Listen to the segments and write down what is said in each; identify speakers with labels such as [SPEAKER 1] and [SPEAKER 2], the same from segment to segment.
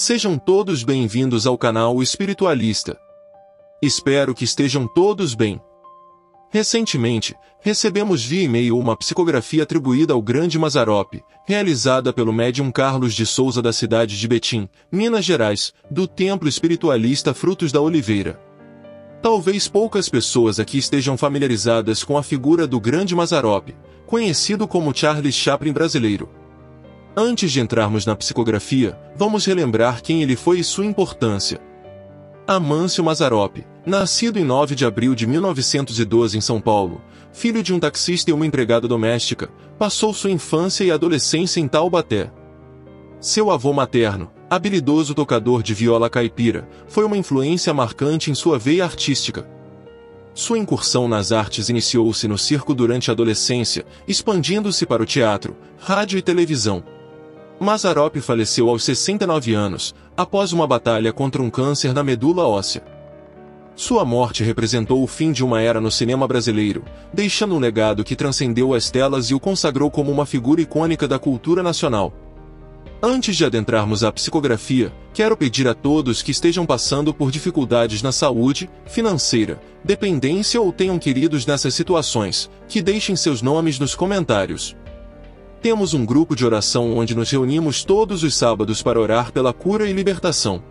[SPEAKER 1] Sejam todos bem-vindos ao canal Espiritualista. Espero que estejam todos bem. Recentemente, recebemos via e-mail uma psicografia atribuída ao grande Mazarope, realizada pelo médium Carlos de Souza da cidade de Betim, Minas Gerais, do Templo Espiritualista Frutos da Oliveira. Talvez poucas pessoas aqui estejam familiarizadas com a figura do grande Mazarope, conhecido como Charles Chaplin brasileiro. Antes de entrarmos na psicografia, vamos relembrar quem ele foi e sua importância. Amâncio Mazarope, nascido em 9 de abril de 1912 em São Paulo, filho de um taxista e uma empregada doméstica, passou sua infância e adolescência em Taubaté. Seu avô materno, habilidoso tocador de viola caipira, foi uma influência marcante em sua veia artística. Sua incursão nas artes iniciou-se no circo durante a adolescência, expandindo-se para o teatro, rádio e televisão. Mazarop faleceu aos 69 anos, após uma batalha contra um câncer na medula óssea. Sua morte representou o fim de uma era no cinema brasileiro, deixando um legado que transcendeu as telas e o consagrou como uma figura icônica da cultura nacional. Antes de adentrarmos a psicografia, quero pedir a todos que estejam passando por dificuldades na saúde, financeira, dependência ou tenham queridos nessas situações, que deixem seus nomes nos comentários. Temos um grupo de oração onde nos reunimos todos os sábados para orar pela cura e libertação.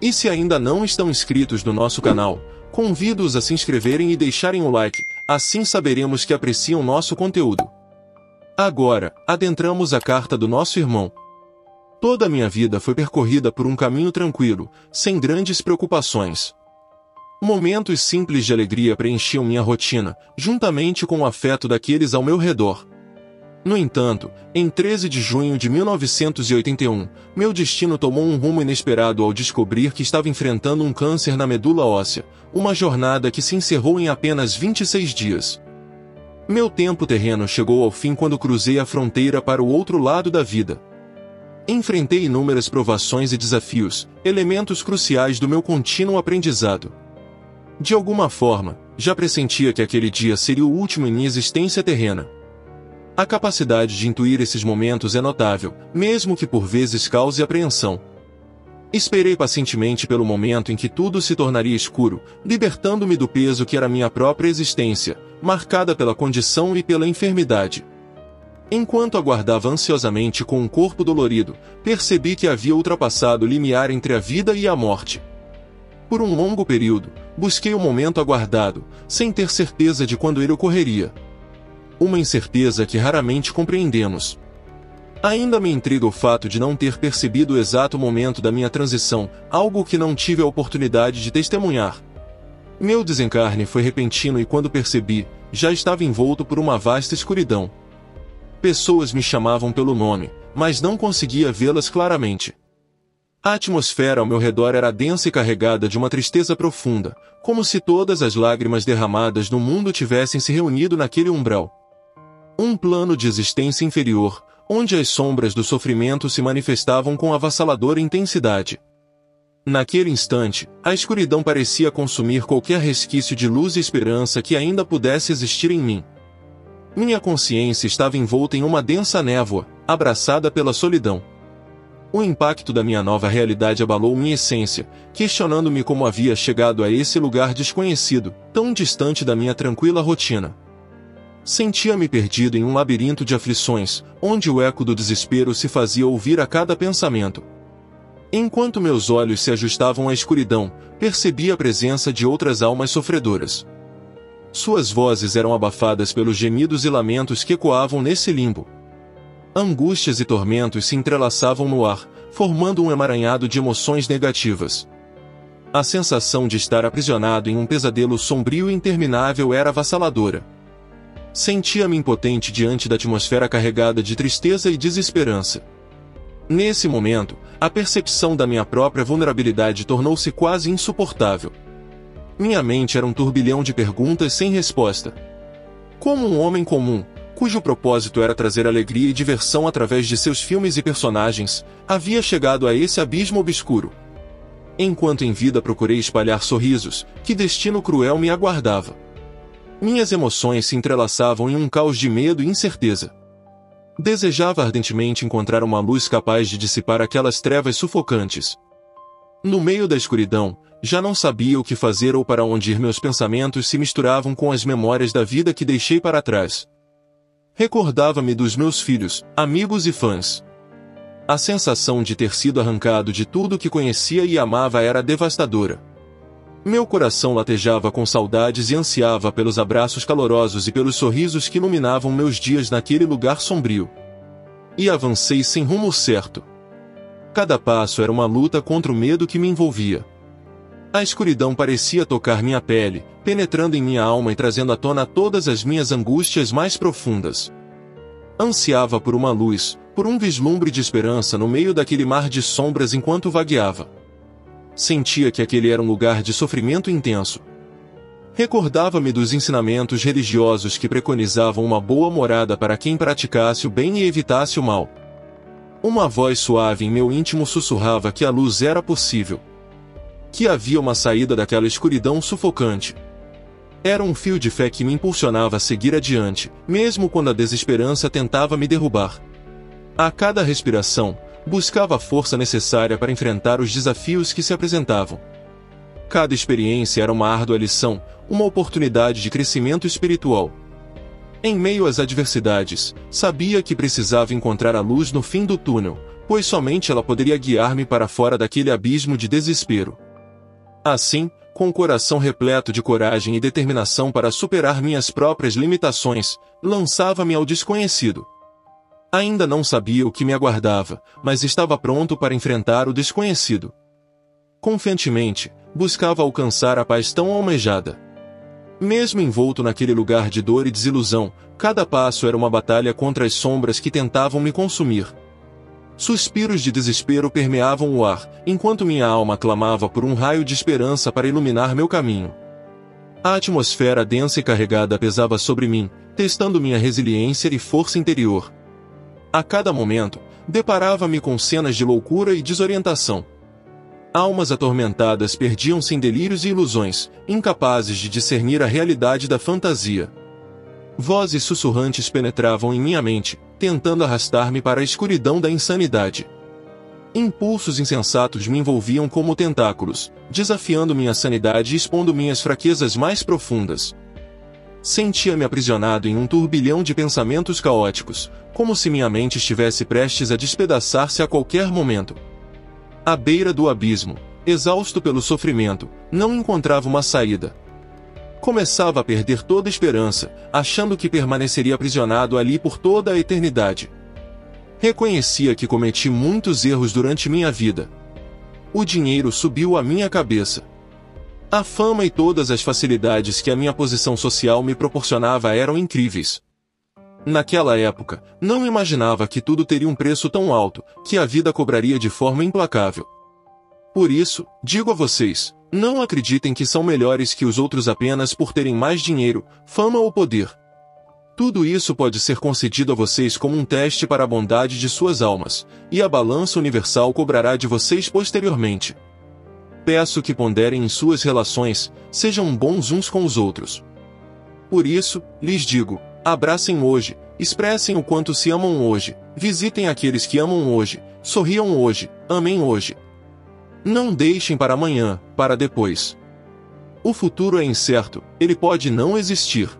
[SPEAKER 1] E se ainda não estão inscritos no nosso canal, convido-os a se inscreverem e deixarem o like, assim saberemos que apreciam nosso conteúdo. Agora, adentramos a carta do nosso irmão. Toda a minha vida foi percorrida por um caminho tranquilo, sem grandes preocupações. Momentos simples de alegria preenchiam minha rotina, juntamente com o afeto daqueles ao meu redor. No entanto, em 13 de junho de 1981, meu destino tomou um rumo inesperado ao descobrir que estava enfrentando um câncer na medula óssea, uma jornada que se encerrou em apenas 26 dias. Meu tempo terreno chegou ao fim quando cruzei a fronteira para o outro lado da vida. Enfrentei inúmeras provações e desafios, elementos cruciais do meu contínuo aprendizado. De alguma forma, já pressentia que aquele dia seria o último em minha existência terrena. A capacidade de intuir esses momentos é notável, mesmo que por vezes cause apreensão. Esperei pacientemente pelo momento em que tudo se tornaria escuro, libertando-me do peso que era minha própria existência, marcada pela condição e pela enfermidade. Enquanto aguardava ansiosamente com um corpo dolorido, percebi que havia ultrapassado o limiar entre a vida e a morte. Por um longo período, busquei o momento aguardado, sem ter certeza de quando ele ocorreria uma incerteza que raramente compreendemos. Ainda me intriga o fato de não ter percebido o exato momento da minha transição, algo que não tive a oportunidade de testemunhar. Meu desencarne foi repentino e quando percebi, já estava envolto por uma vasta escuridão. Pessoas me chamavam pelo nome, mas não conseguia vê-las claramente. A atmosfera ao meu redor era densa e carregada de uma tristeza profunda, como se todas as lágrimas derramadas no mundo tivessem se reunido naquele umbral. Um plano de existência inferior, onde as sombras do sofrimento se manifestavam com avassaladora intensidade. Naquele instante, a escuridão parecia consumir qualquer resquício de luz e esperança que ainda pudesse existir em mim. Minha consciência estava envolta em uma densa névoa, abraçada pela solidão. O impacto da minha nova realidade abalou minha essência, questionando-me como havia chegado a esse lugar desconhecido, tão distante da minha tranquila rotina. Sentia-me perdido em um labirinto de aflições, onde o eco do desespero se fazia ouvir a cada pensamento. Enquanto meus olhos se ajustavam à escuridão, percebi a presença de outras almas sofredoras. Suas vozes eram abafadas pelos gemidos e lamentos que ecoavam nesse limbo. Angústias e tormentos se entrelaçavam no ar, formando um emaranhado de emoções negativas. A sensação de estar aprisionado em um pesadelo sombrio e interminável era avassaladora. Sentia-me impotente diante da atmosfera carregada de tristeza e desesperança. Nesse momento, a percepção da minha própria vulnerabilidade tornou-se quase insuportável. Minha mente era um turbilhão de perguntas sem resposta. Como um homem comum, cujo propósito era trazer alegria e diversão através de seus filmes e personagens, havia chegado a esse abismo obscuro. Enquanto em vida procurei espalhar sorrisos, que destino cruel me aguardava. Minhas emoções se entrelaçavam em um caos de medo e incerteza. Desejava ardentemente encontrar uma luz capaz de dissipar aquelas trevas sufocantes. No meio da escuridão, já não sabia o que fazer ou para onde ir meus pensamentos se misturavam com as memórias da vida que deixei para trás. Recordava-me dos meus filhos, amigos e fãs. A sensação de ter sido arrancado de tudo que conhecia e amava era devastadora. Meu coração latejava com saudades e ansiava pelos abraços calorosos e pelos sorrisos que iluminavam meus dias naquele lugar sombrio. E avancei sem rumo certo. Cada passo era uma luta contra o medo que me envolvia. A escuridão parecia tocar minha pele, penetrando em minha alma e trazendo à tona todas as minhas angústias mais profundas. Ansiava por uma luz, por um vislumbre de esperança no meio daquele mar de sombras enquanto vagueava. Sentia que aquele era um lugar de sofrimento intenso. Recordava-me dos ensinamentos religiosos que preconizavam uma boa morada para quem praticasse o bem e evitasse o mal. Uma voz suave em meu íntimo sussurrava que a luz era possível, que havia uma saída daquela escuridão sufocante. Era um fio de fé que me impulsionava a seguir adiante, mesmo quando a desesperança tentava me derrubar. A cada respiração, buscava a força necessária para enfrentar os desafios que se apresentavam. Cada experiência era uma árdua lição, uma oportunidade de crescimento espiritual. Em meio às adversidades, sabia que precisava encontrar a luz no fim do túnel, pois somente ela poderia guiar-me para fora daquele abismo de desespero. Assim, com o coração repleto de coragem e determinação para superar minhas próprias limitações, lançava-me ao desconhecido. Ainda não sabia o que me aguardava, mas estava pronto para enfrentar o desconhecido. Confiantemente, buscava alcançar a paz tão almejada. Mesmo envolto naquele lugar de dor e desilusão, cada passo era uma batalha contra as sombras que tentavam me consumir. Suspiros de desespero permeavam o ar, enquanto minha alma clamava por um raio de esperança para iluminar meu caminho. A atmosfera densa e carregada pesava sobre mim, testando minha resiliência e força interior. A cada momento, deparava-me com cenas de loucura e desorientação. Almas atormentadas perdiam-se em delírios e ilusões, incapazes de discernir a realidade da fantasia. Vozes sussurrantes penetravam em minha mente, tentando arrastar-me para a escuridão da insanidade. Impulsos insensatos me envolviam como tentáculos, desafiando minha sanidade e expondo minhas fraquezas mais profundas. Sentia-me aprisionado em um turbilhão de pensamentos caóticos, como se minha mente estivesse prestes a despedaçar-se a qualquer momento. À beira do abismo, exausto pelo sofrimento, não encontrava uma saída, Começava a perder toda esperança, achando que permaneceria aprisionado ali por toda a eternidade. Reconhecia que cometi muitos erros durante minha vida. O dinheiro subiu à minha cabeça. A fama e todas as facilidades que a minha posição social me proporcionava eram incríveis. Naquela época, não imaginava que tudo teria um preço tão alto, que a vida cobraria de forma implacável. Por isso, digo a vocês, não acreditem que são melhores que os outros apenas por terem mais dinheiro, fama ou poder. Tudo isso pode ser concedido a vocês como um teste para a bondade de suas almas, e a balança universal cobrará de vocês posteriormente. Peço que ponderem em suas relações, sejam bons uns com os outros. Por isso, lhes digo, abracem hoje, expressem o quanto se amam hoje, visitem aqueles que amam hoje, sorriam hoje, amem hoje, não deixem para amanhã, para depois. O futuro é incerto, ele pode não existir.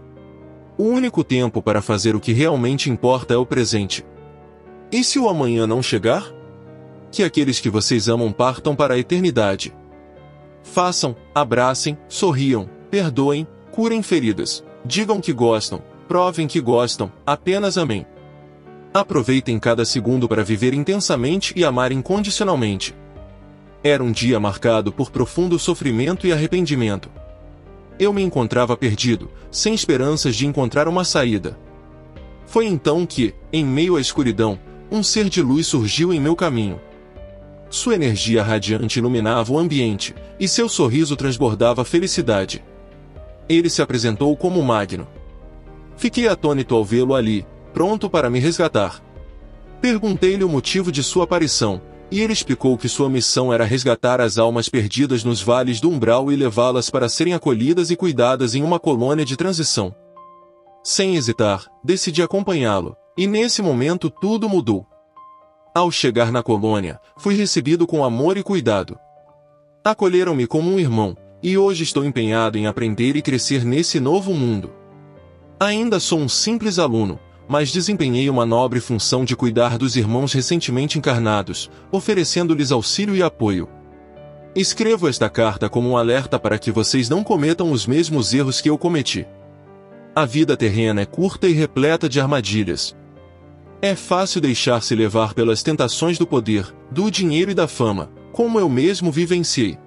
[SPEAKER 1] O único tempo para fazer o que realmente importa é o presente. E se o amanhã não chegar? Que aqueles que vocês amam partam para a eternidade. Façam, abracem, sorriam, perdoem, curem feridas, digam que gostam, provem que gostam, apenas amém. Aproveitem cada segundo para viver intensamente e amar incondicionalmente. Era um dia marcado por profundo sofrimento e arrependimento. Eu me encontrava perdido, sem esperanças de encontrar uma saída. Foi então que, em meio à escuridão, um ser de luz surgiu em meu caminho. Sua energia radiante iluminava o ambiente, e seu sorriso transbordava felicidade. Ele se apresentou como Magno. Fiquei atônito ao vê-lo ali, pronto para me resgatar. Perguntei-lhe o motivo de sua aparição, e ele explicou que sua missão era resgatar as almas perdidas nos vales do umbral e levá-las para serem acolhidas e cuidadas em uma colônia de transição. Sem hesitar, decidi acompanhá-lo, E nesse momento tudo mudou. Ao chegar na colônia, fui recebido com amor e cuidado. Acolheram-me como um irmão, e hoje estou empenhado em aprender e crescer nesse novo mundo. Ainda sou um simples aluno, mas desempenhei uma nobre função de cuidar dos irmãos recentemente encarnados, oferecendo-lhes auxílio e apoio. Escrevo esta carta como um alerta para que vocês não cometam os mesmos erros que eu cometi. A vida terrena é curta e repleta de armadilhas. É fácil deixar-se levar pelas tentações do poder, do dinheiro e da fama, como eu mesmo vivenciei.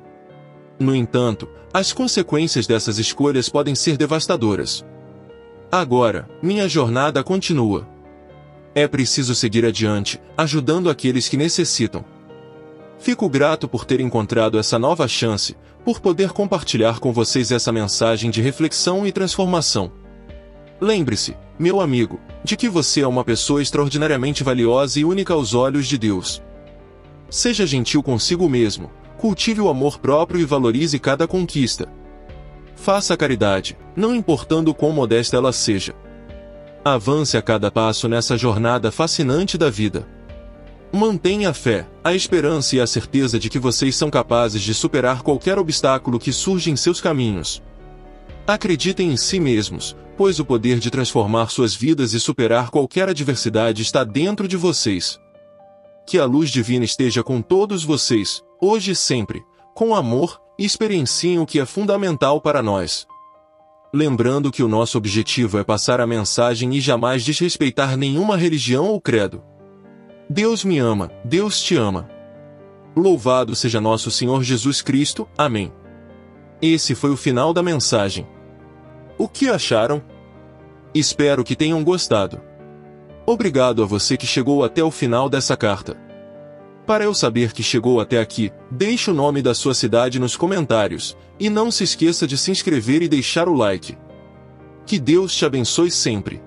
[SPEAKER 1] No entanto, as consequências dessas escolhas podem ser devastadoras. Agora, minha jornada continua. É preciso seguir adiante, ajudando aqueles que necessitam. Fico grato por ter encontrado essa nova chance, por poder compartilhar com vocês essa mensagem de reflexão e transformação. Lembre-se, meu amigo, de que você é uma pessoa extraordinariamente valiosa e única aos olhos de Deus. Seja gentil consigo mesmo, Cultive o amor próprio e valorize cada conquista. Faça a caridade, não importando quão modesta ela seja. Avance a cada passo nessa jornada fascinante da vida. Mantenha a fé, a esperança e a certeza de que vocês são capazes de superar qualquer obstáculo que surja em seus caminhos. Acreditem em si mesmos, pois o poder de transformar suas vidas e superar qualquer adversidade está dentro de vocês. Que a luz divina esteja com todos vocês, hoje e sempre, com amor, experienciem o que é fundamental para nós. Lembrando que o nosso objetivo é passar a mensagem e jamais desrespeitar nenhuma religião ou credo. Deus me ama, Deus te ama. Louvado seja nosso Senhor Jesus Cristo, amém. Esse foi o final da mensagem. O que acharam? Espero que tenham gostado. Obrigado a você que chegou até o final dessa carta. Para eu saber que chegou até aqui, deixe o nome da sua cidade nos comentários, e não se esqueça de se inscrever e deixar o like. Que Deus te abençoe sempre.